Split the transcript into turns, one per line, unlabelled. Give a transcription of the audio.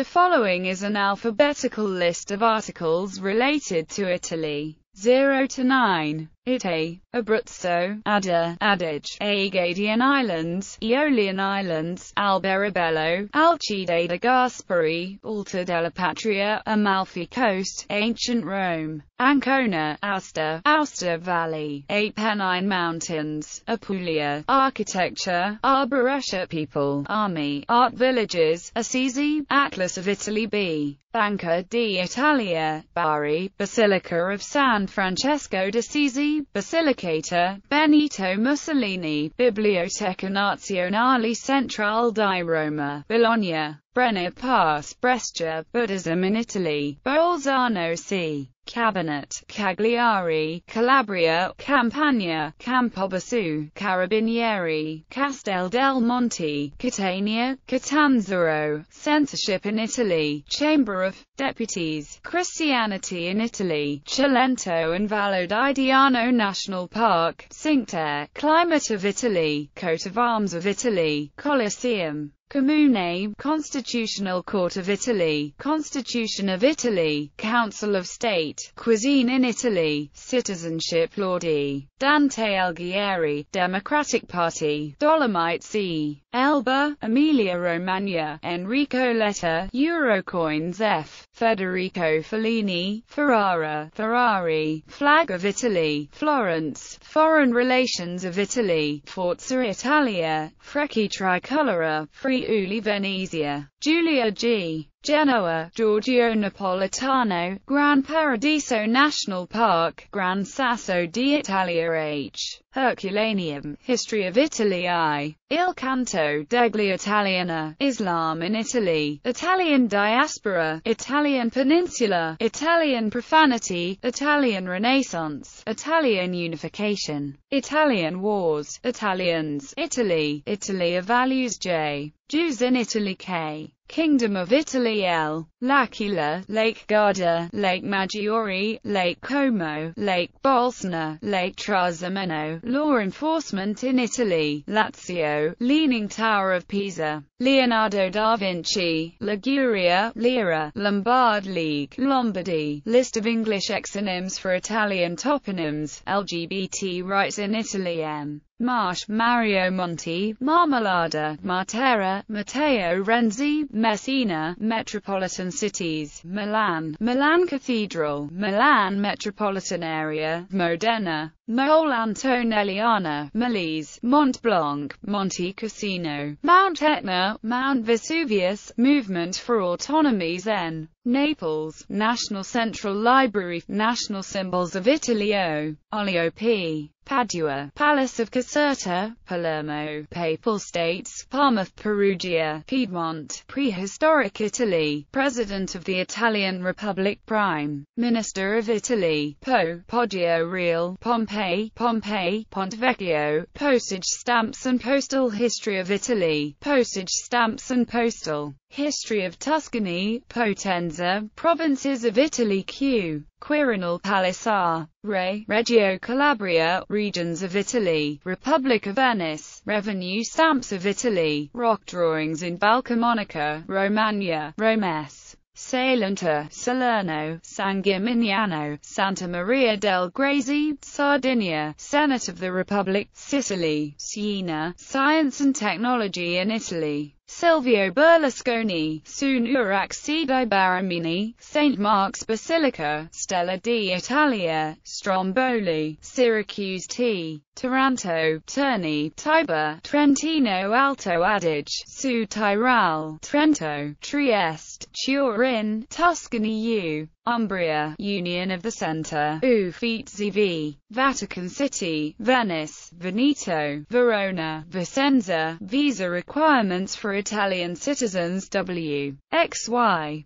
The following is an alphabetical list of articles related to Italy. 0 to 9. Italy, Abruzzo, Adda, Adige, Aegadian Islands, Aeolian Islands, Alberobello, Alcide de Gasperi, Altare della Patria, Amalfi Coast, Ancient Rome, Ancona, Aosta, Aosta Valley, Apennine Mountains, Apulia, Architecture, Arbëreshë People, Army, Art Villages, Assisi, Atlas of Italy B. Banca d'Italia, Bari, Basilica of San Francesco d'Assisi, Basilicata, Benito Mussolini, Biblioteca Nazionale Centrale di Roma, Bologna, Brenner Pass, Brescia, Buddhism in Italy, Bolzano C. Cabinet, Cagliari, Calabria, Campania, Campobasso, Carabinieri, Castel del Monte, Catania, Catanzaro, Censorship in Italy, Chamber of Deputies, Christianity in Italy, Cilento and Vallo di Diano National Park, Cinque Terre, Climate of Italy, Coat of Arms of Italy, Colosseum, Comune, Constitutional Court of Italy, Constitution of Italy, Council of State, Cuisine in Italy, Citizenship D. Dante Alighieri, Democratic Party, Dolomite C. Elba, Emilia Romagna, Enrico Letta, Eurocoins F. Federico Fellini, Ferrara, Ferrari, Flag of Italy, Florence, Foreign Relations of Italy, Forza Italia, Frecce Tricolori, Friuli Venezia, Giulia G. Genoa, Giorgio Napolitano, Gran Paradiso National Park, Gran Sasso di Italia H. Herculaneum, History of Italy I. Il Canto degli Italiani, Islam in Italy, Italian Diaspora, Italian Peninsula, Italian Profanity, Italian Renaissance, Italian Unification, Italian Wars, Italians, Italy, Italy of Values J. Jews in Italy K. Kingdom of Italy L. L'Aquila, Lake Garda, Lake Maggiore, Lake Como, Lake Bolsena, Lake Trasimeno, Law enforcement in Italy, Lazio, Leaning Tower of Pisa, Leonardo da Vinci, Liguria, Lira, Lombard League, Lombardy, List of English exonyms for Italian toponyms, LGBT rights in Italy M. Marche, Mario Monti, Marmolada, Matera, Matteo Renzi, Messina, Metropolitan Cities, Milan, Milan Cathedral, Milan Metropolitan Area, Modena, Mole Antonelliana, Molise, Mont Blanc, Monte Cassino, Mount Etna, Mount Vesuvius, Movement for Autonomy Zen, Naples, National Central Library, National Symbols of Italy O, Oglio P. Padua, Palace of Caserta, Palermo, Papal States, Parma, Perugia, Piedmont, Prehistoric Italy, President of the Italian Republic Prime Minister of Italy, Po, Poggio Real, Pompeii, Pompeii, Ponte Vecchio, Postage stamps and postal history of Italy, Postage stamps and postal history of Tuscany, Potenza, provinces of Italy Q. Quirinal Palace R. Re, Reggio Calabria, regions of Italy, Republic of Venice, revenue stamps of Italy, rock drawings in Val Camonica, Romagna, Rome S. Salento, Salerno, San Gimignano, Santa Maria delle Grazie, Sardinia, Senate of the Republic, Sicily, Siena, Science and Technology in Italy. Silvio Berlusconi, soon di Barumini, St. Mark's Basilica, Stella di Italia, Stromboli, Syracuse T. Taranto, Terni, Tiber, Trentino Alto Adige, South Tyrol, Trento, Trieste, Turin, Tuscany U. Umbria, Union of the Centre, Uffizi v. Vatican City, Venice, Veneto, Verona, Vicenza, visa requirements for Italian citizens W. XY.